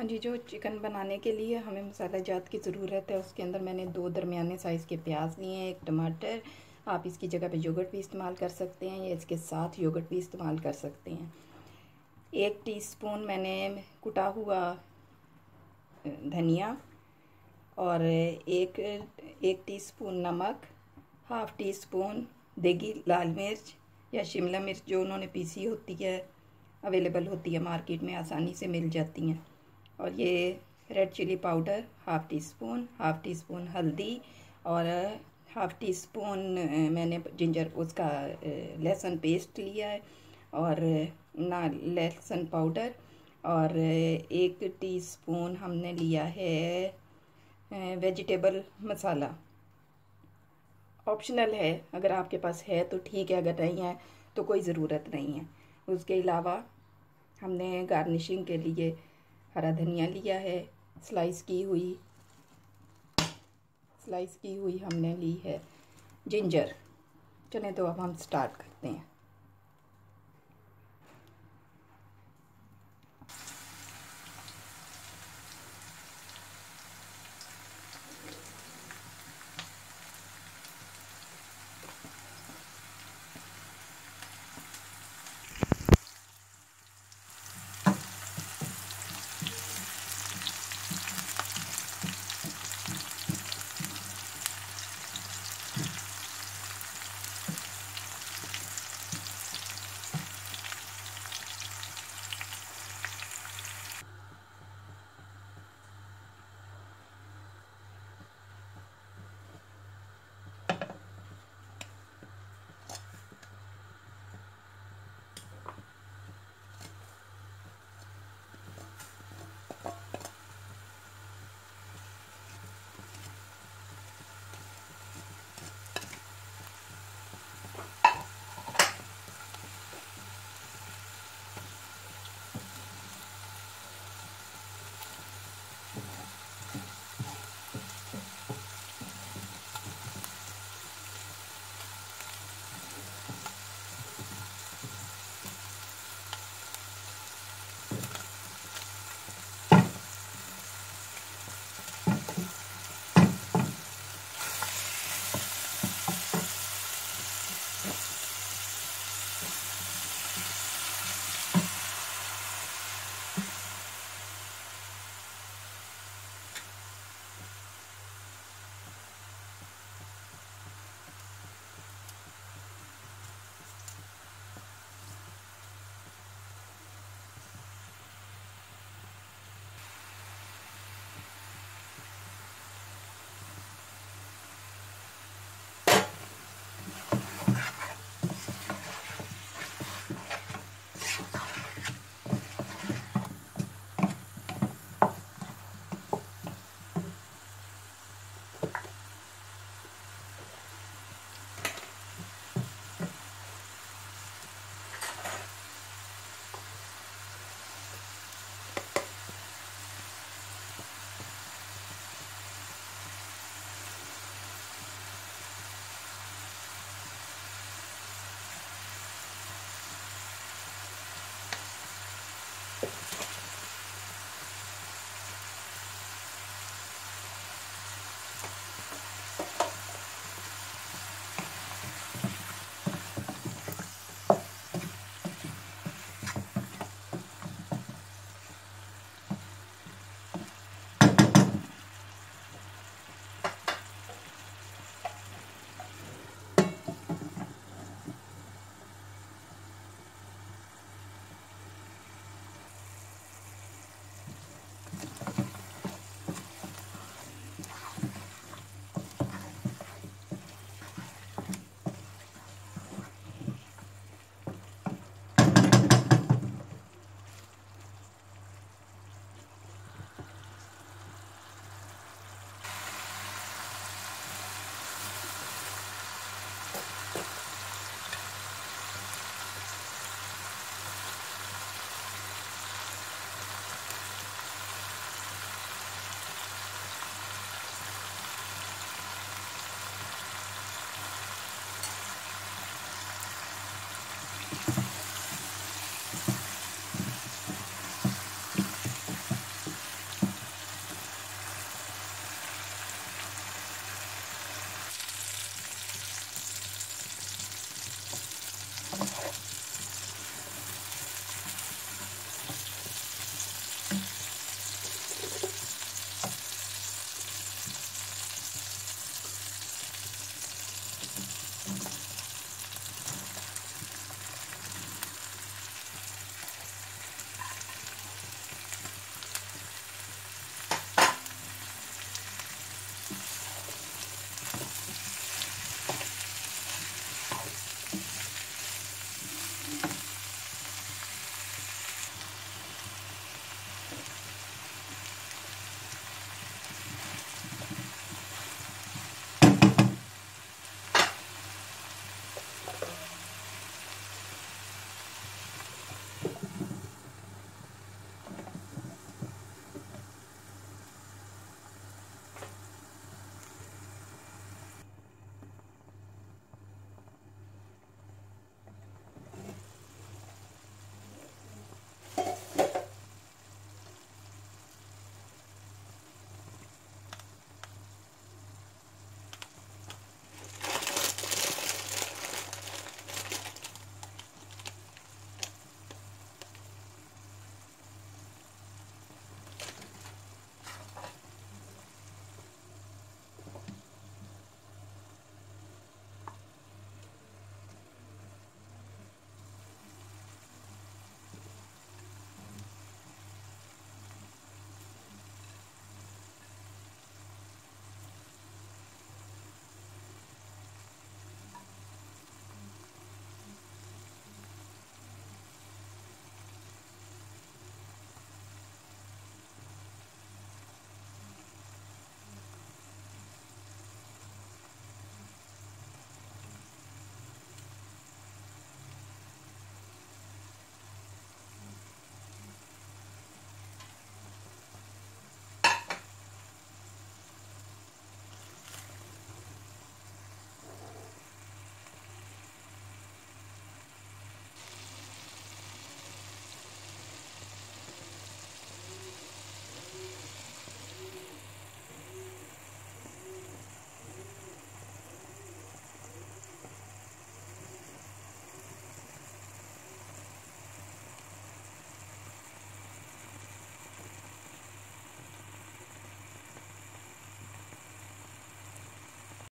हाँ जी, जो चिकन बनाने के लिए हमें मसाला जात की ज़रूरत है, उसके अंदर मैंने दो दरमियाने साइज़ के प्याज लिए हैं, एक टमाटर, आप इसकी जगह पे योगर्ट भी इस्तेमाल कर सकते हैं या इसके साथ योगर्ट भी इस्तेमाल कर सकते हैं। एक टीस्पून मैंने कुटा हुआ धनिया और एक एक टीस्पून नमक, हाफ़ टी स्पून देगी लाल मिर्च या शिमला मिर्च जो उन्होंने पीसी होती है, अवेलेबल होती है मार्केट में, आसानी से मिल जाती हैं। और ये red chilli powder, half teaspoon half teaspoon हल्दी और हाफ़ टी स्पून मैंने जिंजर, उसका लहसुन पेस्ट लिया है और ना, लहसुन पाउडर और एक टीस्पून हमने लिया है वेजिटेबल मसाला। ऑप्शनल है, अगर आपके पास है तो ठीक है, अगर नहीं है तो कोई ज़रूरत नहीं है। उसके अलावा हमने गार्निशिंग के लिए हरा धनिया लिया है स्लाइस की हुई स्लाइस की हुई हमने ली है जिंजर चलें तो अब हम स्टार्ट करते हैं।